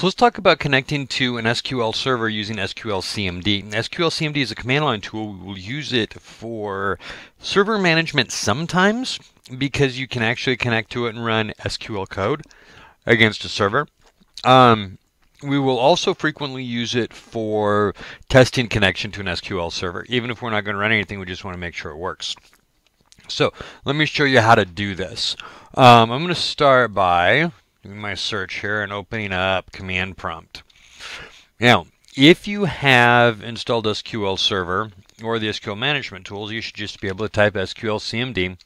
So let's talk about connecting to an SQL server using SQL CMD. SQL CMD is a command line tool. We will use it for server management sometimes because you can actually connect to it and run SQL code against a server. Um, we will also frequently use it for testing connection to an SQL server. Even if we're not going to run anything, we just want to make sure it works. So let me show you how to do this. Um, I'm going to start by doing my search here and opening up command prompt. Now, if you have installed SQL Server or the SQL management tools, you should just be able to type SQL CMD.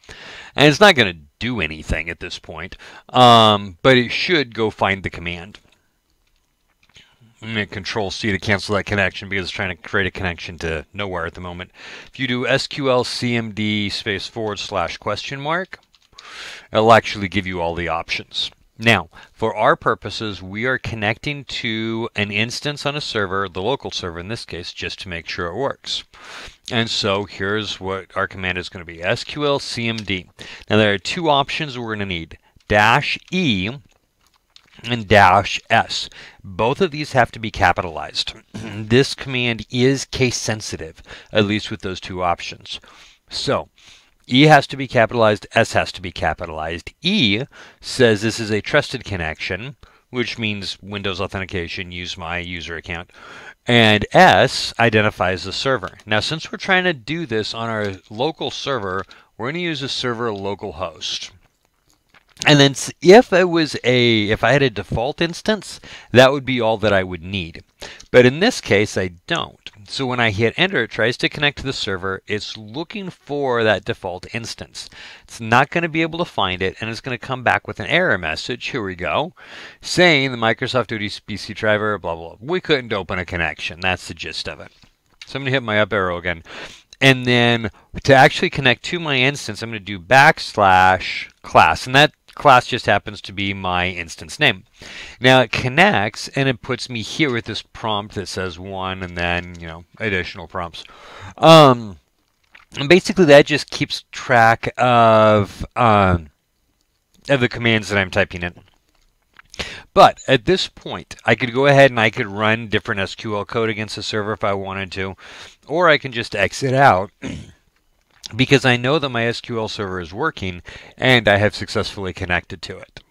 And it's not going to do anything at this point, um, but it should go find the command. I'm control C to cancel that connection because it's trying to create a connection to nowhere at the moment. If you do SQL CMD space forward slash question mark, it'll actually give you all the options. Now, for our purposes, we are connecting to an instance on a server, the local server in this case, just to make sure it works. And so here's what our command is going to be, SQL CMD. Now there are two options we're going to need, dash E and dash S. Both of these have to be capitalized. this command is case sensitive, at least with those two options. So E has to be capitalized, S has to be capitalized. E says this is a trusted connection, which means Windows authentication, use my user account. And S identifies the server. Now, since we're trying to do this on our local server, we're going to use a server localhost. And then if it was a, if I had a default instance, that would be all that I would need. But in this case, I don't. So when I hit enter, it tries to connect to the server. It's looking for that default instance. It's not going to be able to find it, and it's going to come back with an error message. Here we go, saying the Microsoft ODBC driver, blah, blah, blah. We couldn't open a connection. That's the gist of it. So I'm going to hit my up arrow again. And then to actually connect to my instance, I'm going to do backslash class. And that class just happens to be my instance name. Now it connects and it puts me here with this prompt that says one and then, you know, additional prompts. Um, and basically that just keeps track of, um, of the commands that I'm typing in. But at this point, I could go ahead and I could run different SQL code against the server if I wanted to, or I can just exit out because I know that my SQL server is working and I have successfully connected to it.